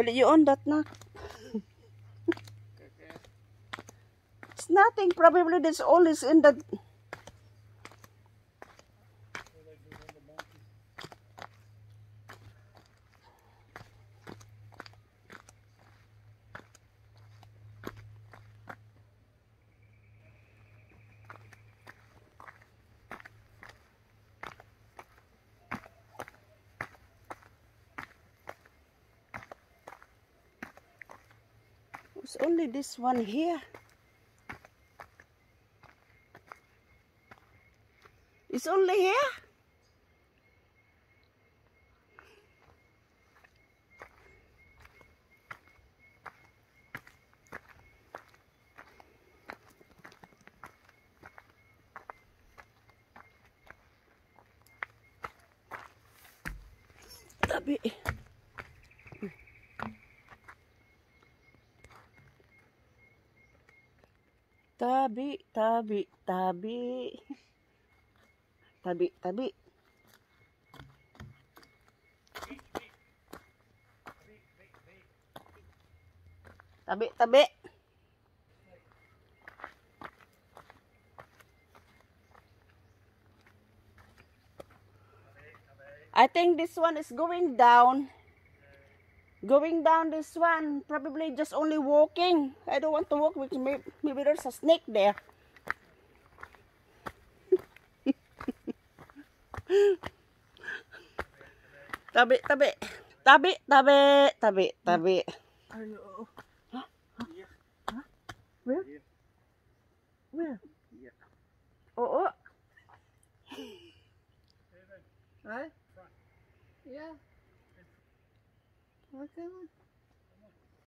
Dali you on that na. it's nothing. Probably that's all is in the. It's only this one here. It's only here. Tabi. Tabi, tabi, tabi. Tabi, tabi. Tabi, tabi. I think this one is going down. Going down this one, probably just only walking. I don't want to walk because maybe, maybe there's a snake there. tabi, tabi. Tabi, tabi, tabi, tabi. Where? Here. Where? Oh, oh. Yeah. Oo. Right? Yeah. Okay.